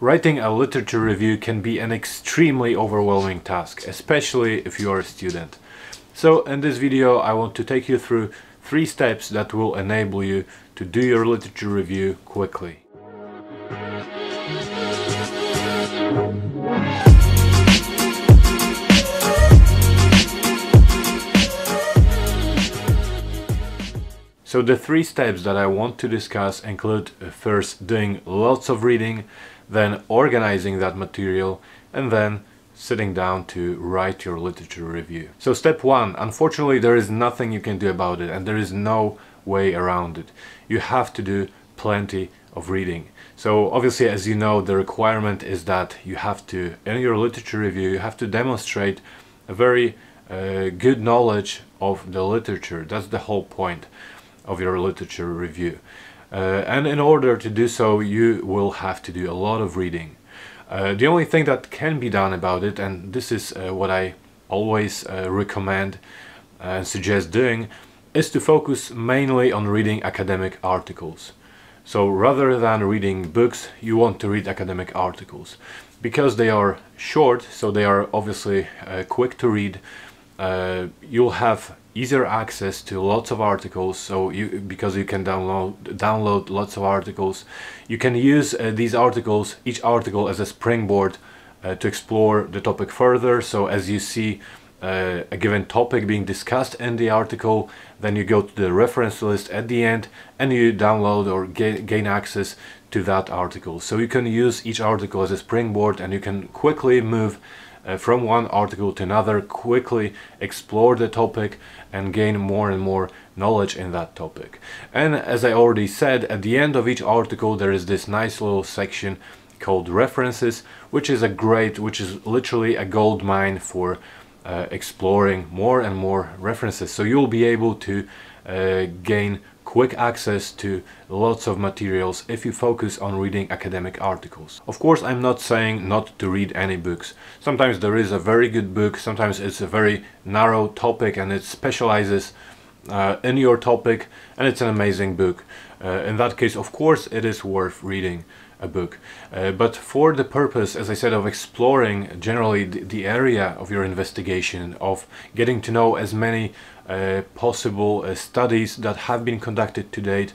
Writing a literature review can be an extremely overwhelming task, especially if you are a student. So in this video I want to take you through three steps that will enable you to do your literature review quickly. So the three steps that I want to discuss include uh, first doing lots of reading, then organizing that material, and then sitting down to write your literature review. So step one, unfortunately there is nothing you can do about it and there is no way around it. You have to do plenty of reading. So obviously as you know the requirement is that you have to, in your literature review, you have to demonstrate a very uh, good knowledge of the literature. That's the whole point of your literature review. Uh, and in order to do so, you will have to do a lot of reading. Uh, the only thing that can be done about it, and this is uh, what I always uh, recommend and suggest doing, is to focus mainly on reading academic articles. So rather than reading books, you want to read academic articles. Because they are short, so they are obviously uh, quick to read, uh, you'll have easier access to lots of articles so you because you can download download lots of articles. You can use uh, these articles each article as a springboard uh, to explore the topic further. So as you see uh, a given topic being discussed in the article then you go to the reference list at the end and you download or ga gain access to that article. So you can use each article as a springboard and you can quickly move uh, from one article to another, quickly explore the topic and gain more and more knowledge in that topic. And as I already said, at the end of each article there is this nice little section called references, which is a great, which is literally a gold mine for uh, exploring more and more references. So you'll be able to uh, gain quick access to lots of materials if you focus on reading academic articles. Of course I'm not saying not to read any books. Sometimes there is a very good book, sometimes it's a very narrow topic and it specializes uh, in your topic and it's an amazing book. Uh, in that case of course it is worth reading a book. Uh, but for the purpose, as I said, of exploring generally the, the, area of your investigation, of getting to know as many uh, possible uh, studies that have been conducted to date,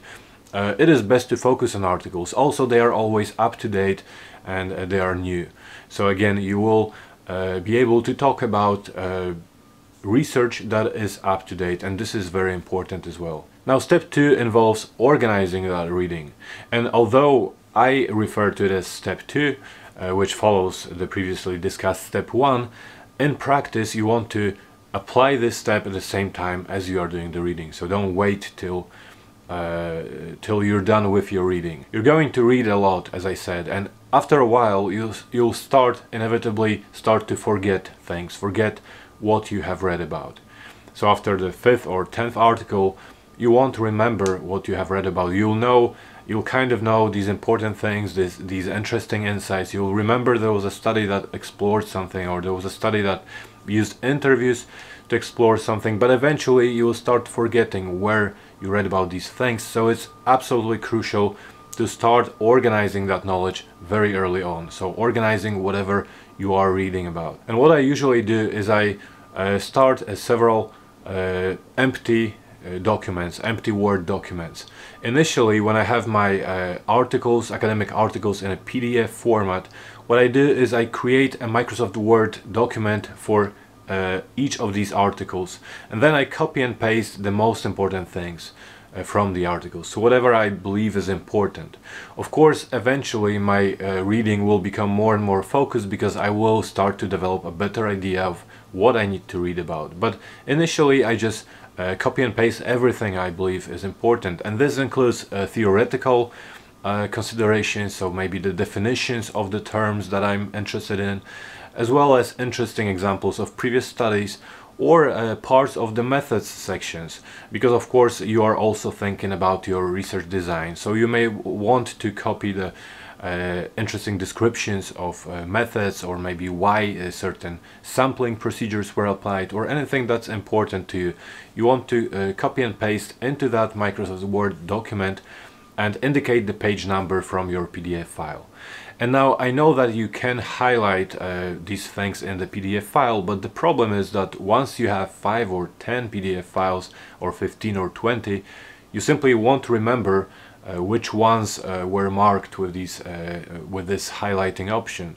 uh, it is best to focus on articles. Also, they are always up to date and uh, they are new. So again, you will uh, be able to talk about research that is up to date and this is very important as well. Now step two involves organizing that reading and although I refer to it as step 2, uh, which follows the previously discussed step 1. In practice, you want to apply this step at the same time as you are doing the reading. So don't wait till uh, till you're done with your reading. You're going to read a lot, as I said, and after a while you'll, you'll start, inevitably start to forget things, forget what you have read about. So after the fifth or tenth article, you won't remember what you have read about. You'll know you'll kind of know these important things, this, these interesting insights. You'll remember there was a study that explored something or there was a study that used interviews to explore something, but eventually you will start forgetting where you read about these things. So it's absolutely crucial to start organizing that knowledge very early on. So organizing whatever you are reading about. And what I usually do is I uh, start several uh, empty documents, empty Word documents. Initially, when I have my uh, articles, academic articles in a PDF format, what I do is I create a Microsoft Word document for uh, each of these articles. And then I copy and paste the most important things uh, from the articles. So whatever I believe is important. Of course eventually my uh, reading will become more and more focused because I will start to develop a better idea of what I need to read about. But initially I just uh, copy and paste everything I believe is important. And this includes uh, theoretical uh, considerations so maybe the definitions of the terms that I'm interested in as well as interesting examples of previous studies or uh, parts of the methods sections. Because of course you are also thinking about your research design so you may want to copy the uh, interesting descriptions of uh, methods or maybe why uh, certain sampling procedures were applied or anything that's important to you. You want to uh, copy and paste into that Microsoft Word document and indicate the page number from your PDF file. And now I know that you can highlight uh, these things in the PDF file, but the problem is that once you have 5 or 10 PDF files, or 15 or 20, you simply won't remember which ones uh, were marked with, these, uh, with this highlighting option.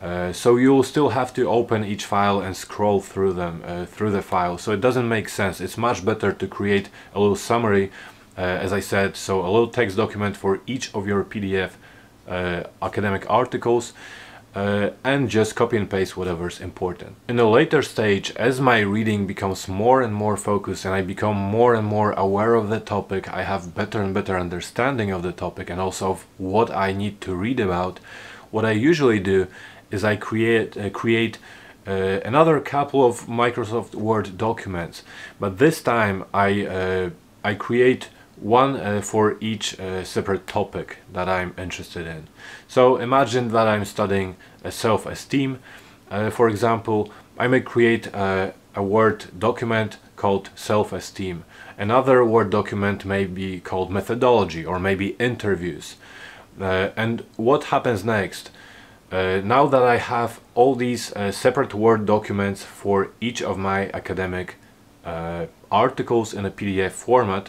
Uh, so you'll still have to open each file and scroll through them uh, through the file. So it doesn't make sense. It's much better to create a little summary uh, as I said. So a little text document for each of your PDF uh, academic articles uh, and just copy and paste whatever's important. In a later stage, as my reading becomes more and more focused and I become more and more aware of the topic, I have better and better understanding of the topic and also of what I need to read about, what I usually do is I create uh, create uh, another couple of Microsoft Word documents, but this time I uh, I create one uh, for each uh, separate topic that I'm interested in. So imagine that I'm studying self-esteem. Uh, for example, I may create a, a Word document called self-esteem. Another Word document may be called methodology or maybe interviews. and what happens next? Uh, now that I have all these uh, separate Word documents for each of my academic uh, articles in a PDF format,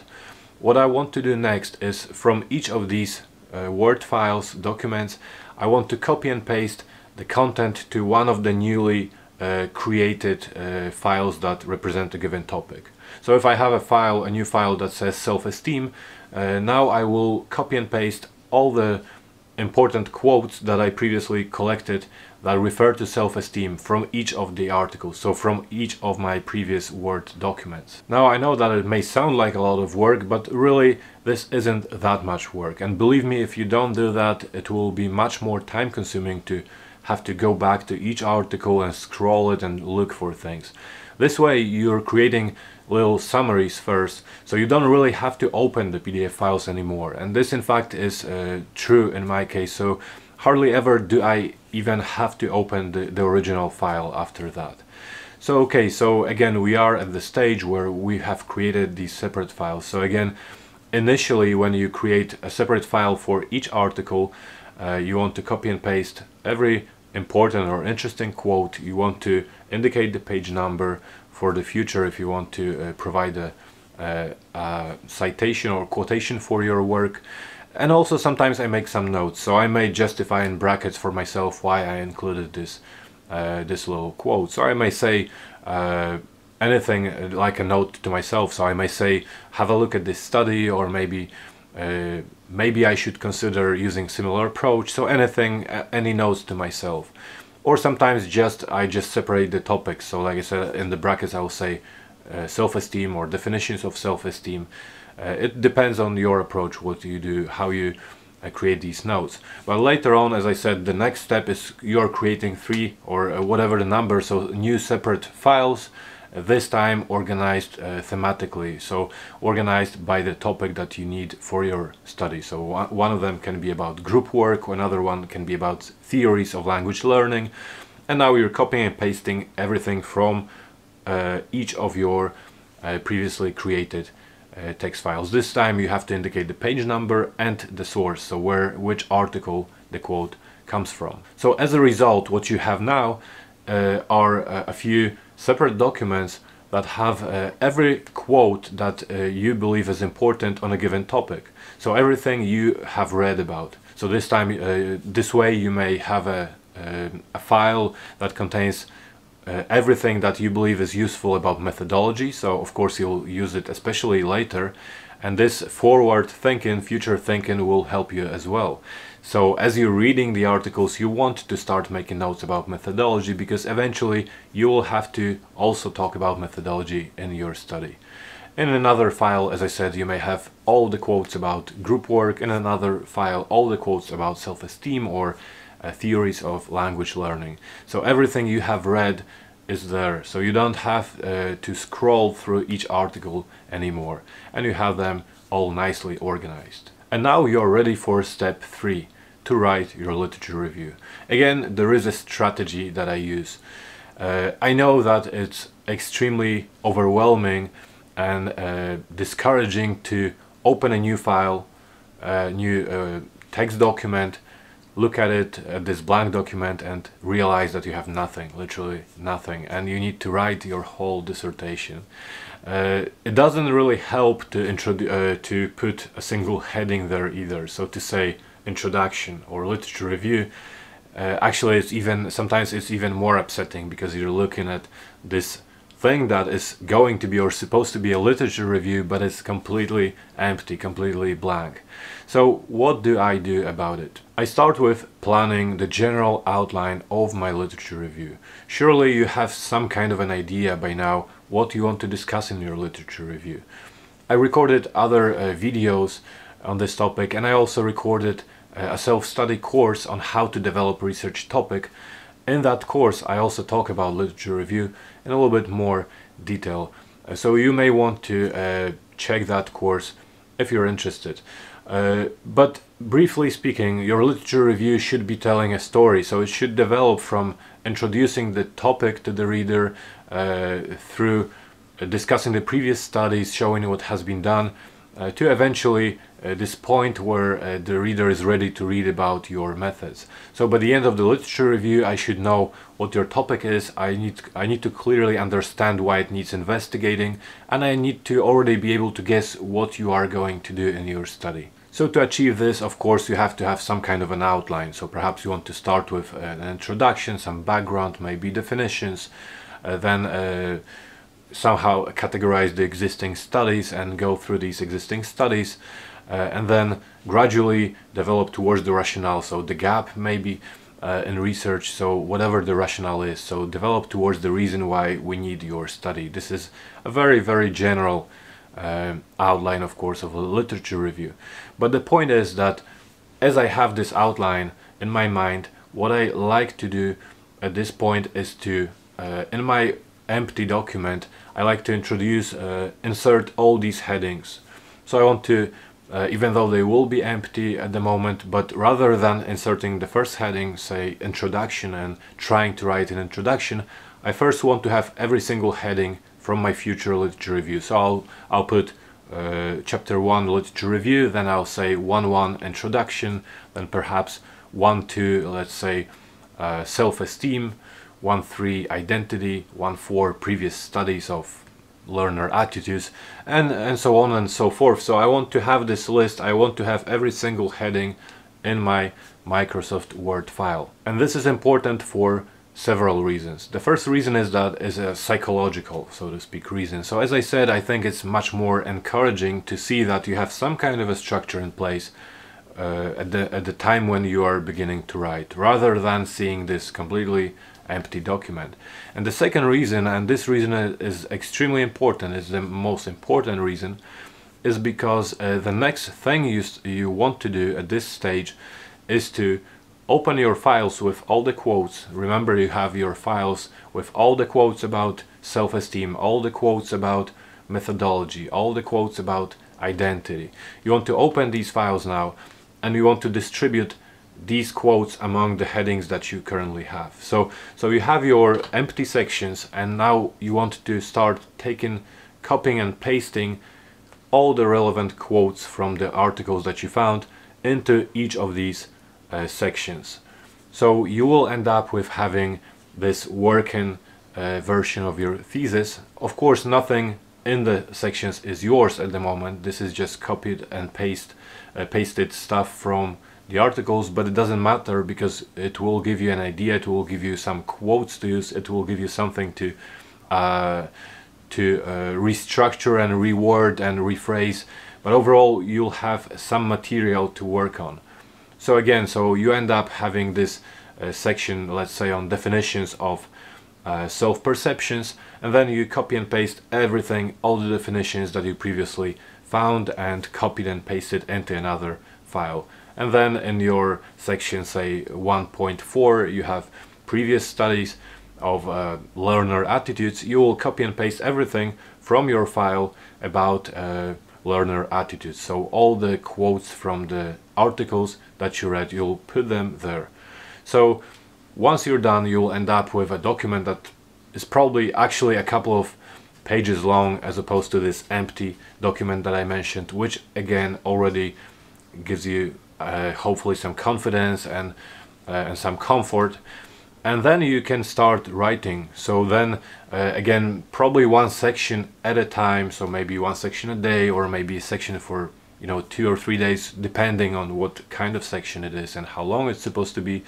what I want to do next is from each of these uh, Word files, documents, I want to copy and paste the content to one of the newly uh, created uh, files that represent a given topic. So if I have a file, a new file that says self-esteem, now I will copy and paste all the important quotes that I previously collected that refer to self-esteem from each of the articles, so from each of my previous Word documents. Now I know that it may sound like a lot of work, but really this isn't that much work. And believe me, if you don't do that, it will be much more time consuming to have to go back to each article and scroll it and look for things. This way you're creating little summaries first, so you don't really have to open the PDF files anymore. And this in fact is uh, true in my case, so hardly ever do I even have to open the, the original file after that. So okay, so again we are at the stage where we have created these separate files. So again, initially when you create a separate file for each article, uh, you want to copy and paste every important or interesting quote, you want to indicate the page number, for the future if you want to uh, provide a, a, a, citation or quotation for your work. And also sometimes I make some notes so I may justify in brackets for myself why I included this uh, this little quote. So I may say uh, anything uh, like a note to myself. So I may say have a look at this study or maybe uh, maybe I should consider using similar approach so anything any notes to myself. Or sometimes just I just separate the topics. So like I said in the brackets I will say uh, self-esteem or definitions of self-esteem. Uh, it depends on your approach what you do how you uh, create these notes. But later on as I said the next step is you're creating three or uh, whatever the number so new separate files this time organized uh, thematically. So organized by the topic that you need for your study. So one of them can be about group work another one can be about theories of language learning. And now you're copying and pasting everything from uh, each of your uh, previously created uh, text files. This time you have to indicate the page number and the source so where which article the quote comes from. So as a result what you have now uh, are a few separate documents that have uh, every quote that uh, you believe is important on a given topic. So everything you have read about. So this time, uh, this way you may have a, a, a file that contains uh, everything that you believe is useful about methodology. So of course you'll use it especially later. And this forward thinking, future thinking will help you as well. So as you're reading the articles, you want to start making notes about methodology because eventually you will have to also talk about methodology in your study. In another file, as I said, you may have all the quotes about group work. In another file, all the quotes about self-esteem or uh, theories of language learning. So everything you have read is there. So you don't have uh, to scroll through each article anymore. And you have them all nicely organized. And now you're ready for step 3, to write your literature review. Again, there is a strategy that I use. Uh, I know that it's extremely overwhelming and uh, discouraging to open a new file, a new uh, text document, look at it, at this blank document and realize that you have nothing, literally nothing, and you need to write your whole dissertation. Uh, it doesn't really help to, uh, to put a single heading there either, so to say introduction or literature review. Uh, actually, it's even sometimes it's even more upsetting because you're looking at this thing that is going to be or supposed to be a literature review but it's completely empty, completely blank. So what do I do about it? I start with planning the general outline of my literature review. Surely you have some kind of an idea by now what you want to discuss in your literature review. I recorded other uh, videos on this topic and I also recorded uh, a self-study course on how to develop research topic in that course I also talk about literature review in a little bit more detail. Uh, so you may want to uh, check that course if you're interested. Uh, but briefly speaking, your literature review should be telling a story, so it should develop from introducing the topic to the reader uh, through discussing the previous studies, showing what has been done, uh, to eventually uh, this point where uh, the reader is ready to read about your methods. So by the end of the literature review I should know what your topic is, I need, I need to clearly understand why it needs investigating and I need to already be able to guess what you are going to do in your study. So to achieve this, of course, you have to have some kind of an outline. So perhaps you want to start with an introduction, some background, maybe definitions, uh, then uh, somehow categorize the existing studies and go through these existing studies uh, and then gradually develop towards the rationale. So the gap maybe uh, in research so whatever the rationale is so develop towards the reason why we need your study. This is a very very general uh, outline of course of a literature review. But the point is that as I have this outline in my mind what I like to do at this point is to uh, in my empty document I like to introduce uh, insert all these headings. So I want to uh, even though they will be empty at the moment but rather than inserting the first heading say introduction and trying to write an introduction I first want to have every single heading from my future literature review. So I'll, I'll put uh, chapter 1 literature review then I'll say 1-1 introduction then perhaps 1-2 let's say uh, self-esteem 1-3 identity 1-4 previous studies of learner attitudes and and so on and so forth. So I want to have this list. I want to have every single heading in my Microsoft Word file. And this is important for several reasons. The first reason is that is a psychological so to speak reason. So as I said I think it's much more encouraging to see that you have some kind of a structure in place uh, at the at the time when you are beginning to write rather than seeing this completely empty document. And the second reason, and this reason is extremely important, is the most important reason, is because uh, the next thing you, you want to do at this stage is to open your files with all the quotes. Remember you have your files with all the quotes about self-esteem, all the quotes about methodology, all the quotes about identity. You want to open these files now and you want to distribute these quotes among the headings that you currently have. So, so you have your empty sections and now you want to start taking, copying and pasting all the relevant quotes from the articles that you found into each of these uh, sections. So you will end up with having this working uh, version of your thesis. Of course, nothing in the sections is yours at the moment. This is just copied and paste, uh, pasted stuff from the articles, but it doesn't matter because it will give you an idea, it will give you some quotes to use, it will give you something to uh, to uh, restructure and reword and rephrase. But overall, you'll have some material to work on. So again, so you end up having this uh, section, let's say on definitions of uh, self-perceptions, and then you copy and paste everything, all the definitions that you previously found and copied and pasted into another file and then in your section say 1.4 you have previous studies of uh, learner attitudes. You will copy and paste everything from your file about uh, learner attitudes. So all the quotes from the articles that you read you'll put them there. So once you're done you'll end up with a document that is probably actually a couple of pages long as opposed to this empty document that I mentioned which again already gives you uh, hopefully some confidence and, uh, and some comfort. And then you can start writing. So then uh, again probably one section at a time. So maybe one section a day or maybe a section for you know two or three days depending on what kind of section it is and how long it's supposed to be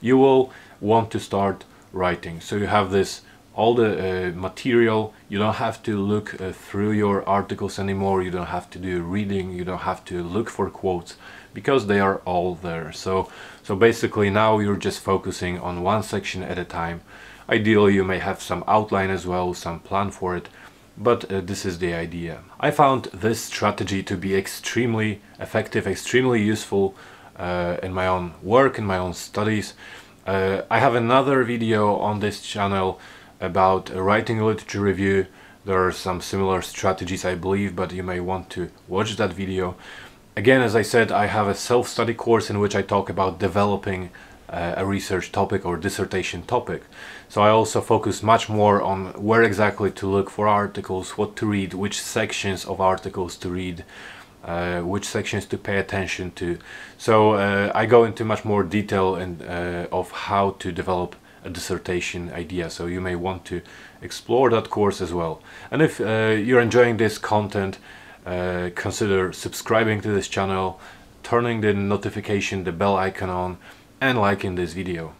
you will want to start writing. So you have this all the uh, material. You don't have to look uh, through your articles anymore. You don't have to do reading. You don't have to look for quotes because they are all there so so basically now you're just focusing on one section at a time ideally you may have some outline as well some plan for it but uh, this is the idea I found this strategy to be extremely effective extremely useful uh, in my own work in my own studies uh, I have another video on this channel about writing a literature review. There are some similar strategies I believe, but you may want to watch that video. Again, as I said, I have a self-study course in which I talk about developing uh, a research topic or dissertation topic. So I also focus much more on where exactly to look for articles, what to read, which sections of articles to read, uh, which sections to pay attention to. So uh, I go into much more detail and uh, of how to develop a dissertation idea so you may want to explore that course as well and if uh, you're enjoying this content uh, consider subscribing to this channel turning the notification the bell icon on and liking this video